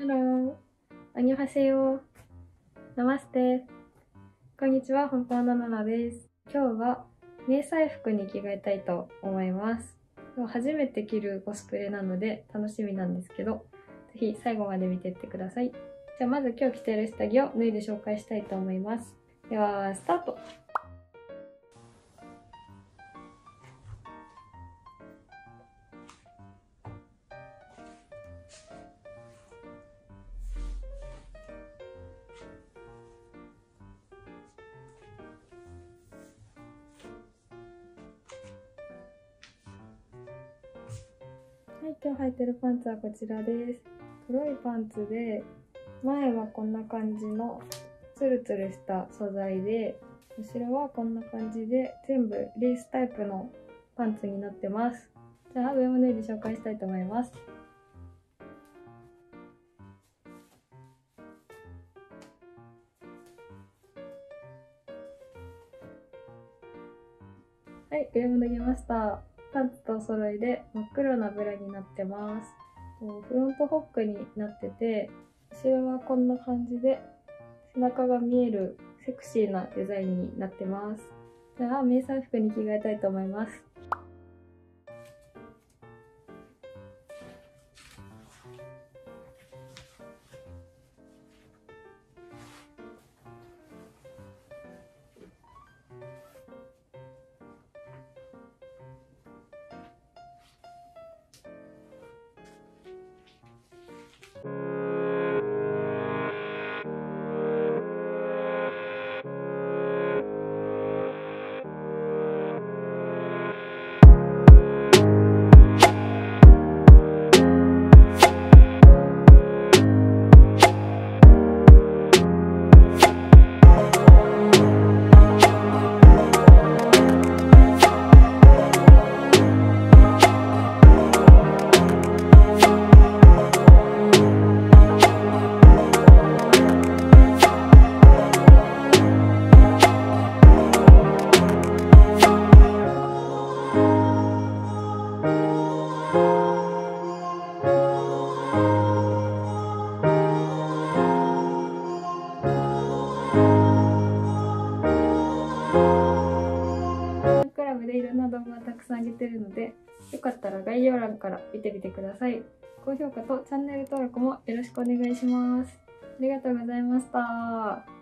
Hello。안녕하세요。नमस्ते。こんにちは、本当のナナです。今日は迷彩服に着替えたいと思います。初めて着るコスプレなので楽しみなんですけど、ぜひ最後まで見てってください。じゃあまず今日着てる下着を脱いで紹介したいと思います。では、スタートはい、今日履いてるパンツはこちらです。黒いパンツで、前はこんな感じのツルツルした素材で、後ろはこんな感じで、全部レースタイプのパンツになってます。じゃあ、上も脱いで紹介したいと思います。はい、上も脱ぎました。パンツとお揃いで真っ黒なブラになってます。フロントホックになってて、後ろはこんな感じで背中が見えるセクシーなデザインになってます。じゃあ、迷彩服に着替えたいと思います。上げてるので、よかったら概要欄から見てみてください。高評価とチャンネル登録もよろしくお願いします。ありがとうございました。